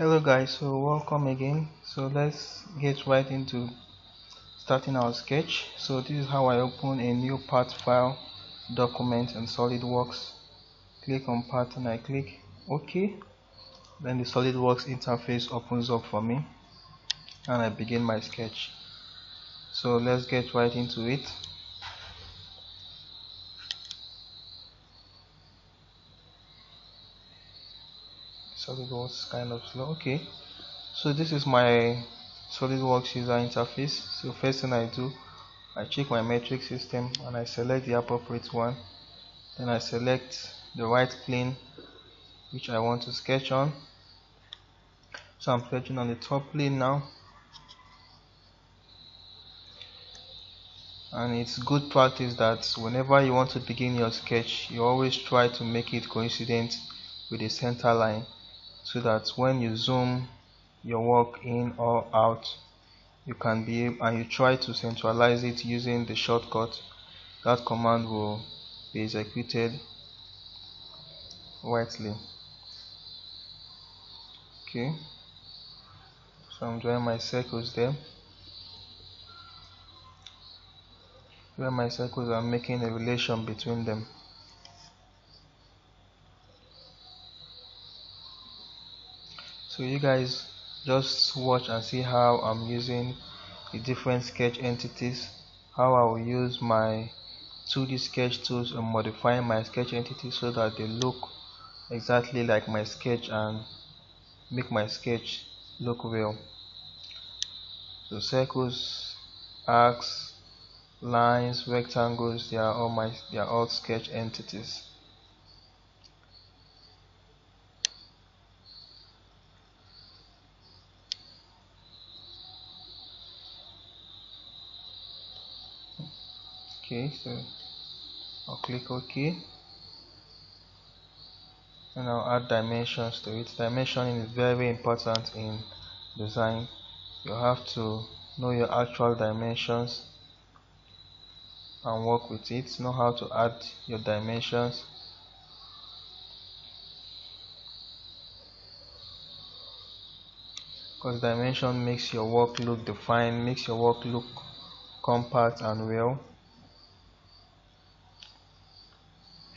hello guys. So welcome again. So let's get right into starting our sketch. So this is how I open a new part file document in SolidWorks. Click on part and I click OK. Then the SolidWorks interface opens up for me and I begin my sketch. So let's get right into it SolidWorks kind of slow. Okay. So this is my SolidWorks user interface. So first thing I do I check my metric system and I select the appropriate one. Then I select the right plane which I want to sketch on. So I'm sketching on the top plane now. And it's good practice that whenever you want to begin your sketch you always try to make it coincident with the center line so that when you zoom your work in or out you can be and you try to centralize it using the shortcut that command will be executed rightly. Okay. So I'm drawing my circles there. Where my circles are making a relation between them so you guys just watch and see how I'm using the different sketch entities how I will use my 2d sketch tools and modify my sketch entities so that they look exactly like my sketch and make my sketch look real. So circles arcs lines rectangles they are all my they are all sketch entities okay so I'll click OK. And I'll add dimensions to it. Dimensioning is very important in design. You have to know your actual dimensions and work with it. Know how to add your dimensions. Because dimension makes your work look defined makes your work look compact and real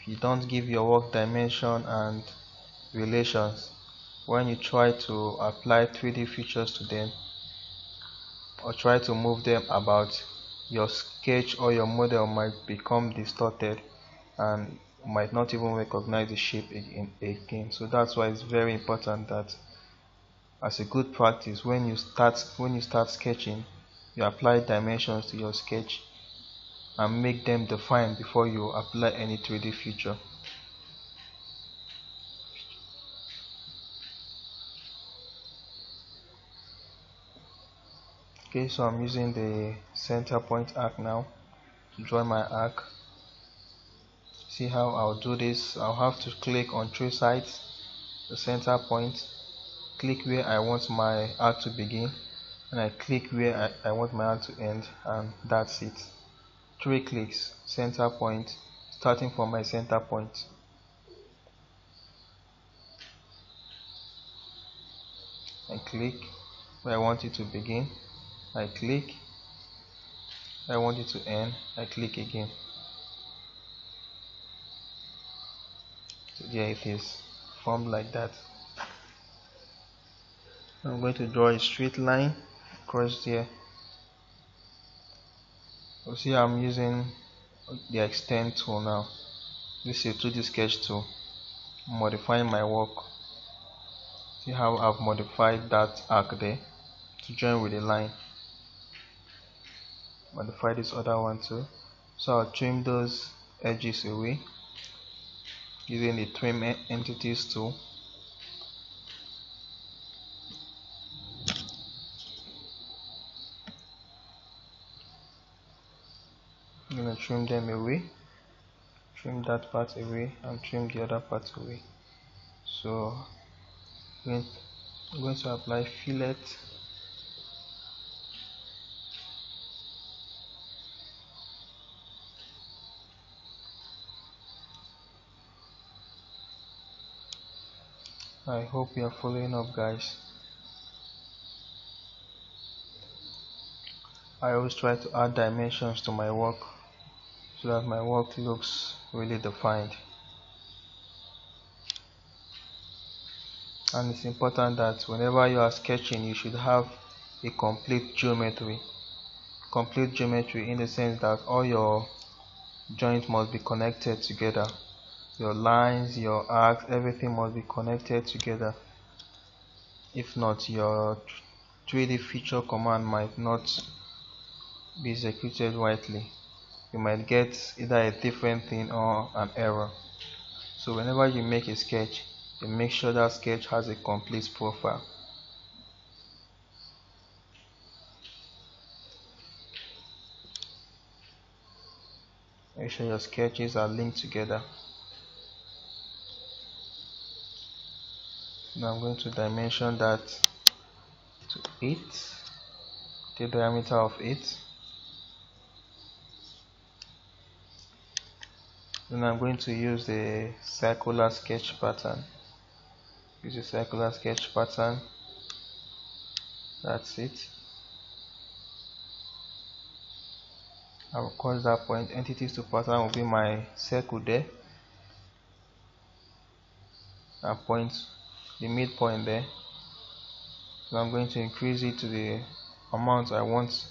if you don't give your work dimension and relations. When you try to apply 3D features to them or try to move them about your sketch or your model might become distorted and might not even recognize the shape in again. So that's why it's very important that as a good practice when you start when you start sketching you apply dimensions to your sketch and make them defined before you apply any 3D feature. Okay, so I'm using the center point arc now to draw my arc. See how I'll do this? I'll have to click on three sides, the center point, click where I want my arc to begin, and I click where I, I want my arc to end, and that's it three clicks center point starting from my center point. I click where I want it to begin. I click I want it to end. I click again. So there it is formed like that. I'm going to draw a straight line across there you see I'm using the extend tool now. This is a 2d sketch tool. Modifying my work. See how I've modified that arc there to join with the line. Modify this other one too. So I'll trim those edges away using the trim entities tool I'm going to trim them away. Trim that part away and trim the other part away. So I'm going to apply fillet. I hope you are following up guys. I always try to add dimensions to my work so that my work looks really defined. And it's important that whenever you are sketching you should have a complete geometry. Complete geometry in the sense that all your joints must be connected together. Your lines your arcs everything must be connected together. If not your 3d feature command might not be executed rightly you might get either a different thing or an error. So whenever you make a sketch you make sure that sketch has a complete profile. Make sure your sketches are linked together. Now I'm going to dimension that to 8 the diameter of 8 then I'm going to use the circular sketch pattern. Use a circular sketch pattern. That's it. I will call that point. Entities to pattern will be my circle there. And point the midpoint there. So I'm going to increase it to the amount I want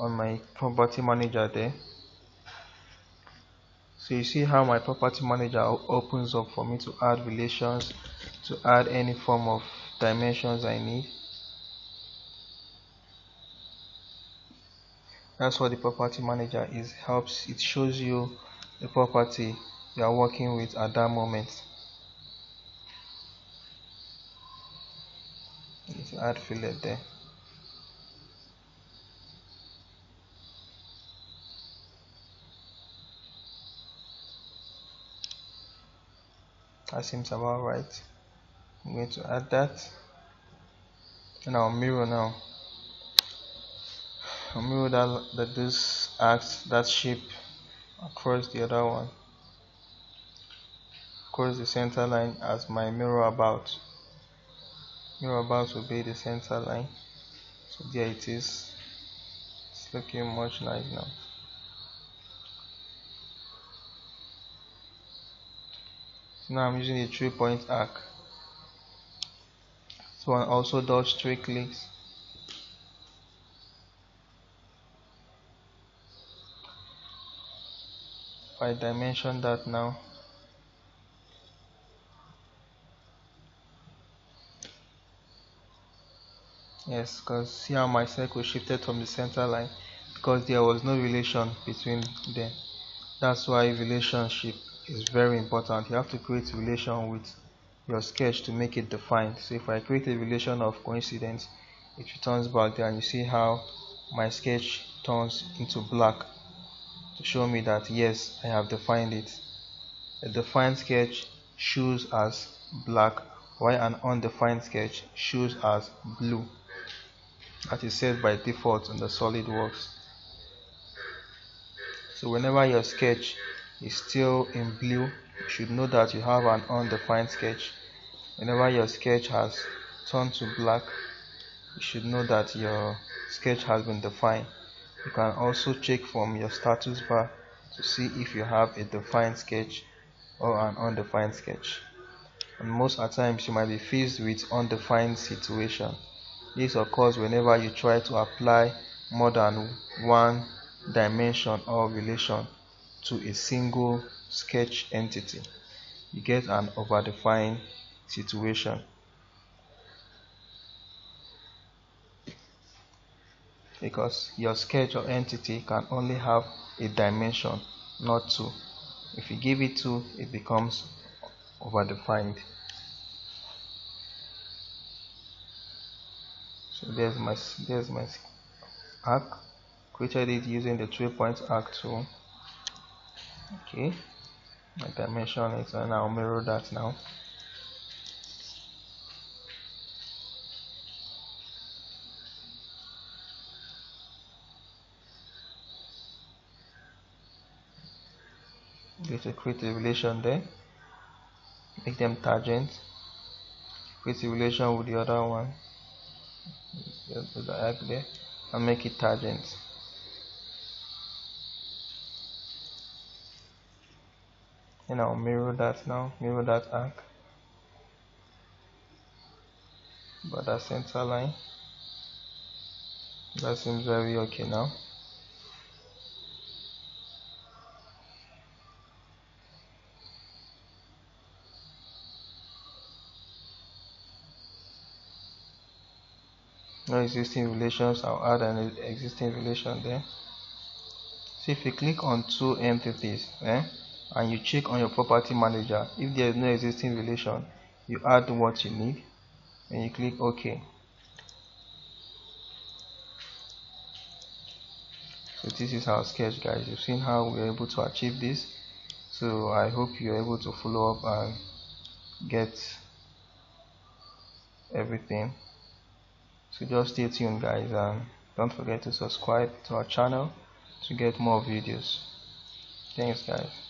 on my property manager there so you see how my property manager opens up for me to add relations to add any form of dimensions I need. That's what the property manager is helps it shows you the property you are working with at that moment. To add fillet there that seems about right? I'm going to add that. And I'll mirror now. Mirror that, that this acts that shape across the other one. Across the center line as my mirror about. Mirror about will be the center line. So there it is. It's looking much nice now so now I'm using a three point arc. So one also does three clicks. I dimension that now. Yes because see how my circle shifted from the center line because there was no relation between them. That's why relationship is very important. You have to create relation with your sketch to make it defined. So if I create a relation of coincidence it returns back there and you see how my sketch turns into black to show me that yes I have defined it. A defined sketch shows as black while an undefined sketch shows as blue. That is set by default in the SolidWorks so whenever your sketch is still in blue you should know that you have an undefined sketch whenever your sketch has turned to black you should know that your sketch has been defined you can also check from your status bar to see if you have a defined sketch or an undefined sketch. And most at times you might be faced with undefined situation. This occurs whenever you try to apply more than one dimension or relation to a single sketch entity. You get an overdefined situation. because your sketch or entity can only have a dimension not two if you give it two it becomes overdefined so there's my there's my arc created it using the three point arc tool okay. My dimension is and I'll mirror that now. Get a create a relation there. Make them tangent. Create a relation with the other one. The arc there and make it tangent and I'll mirror that now mirror that arc. But that center line that seems very okay now. No existing relations I'll add an existing relation there. So if you click on two entities eh, and you check on your property manager. If there is no existing relation you add what you need and you click OK. So this is our sketch guys. You've seen how we're able to achieve this. So I hope you're able to follow up and get everything. So just stay tuned guys and don't forget to subscribe to our channel to get more videos. Thanks guys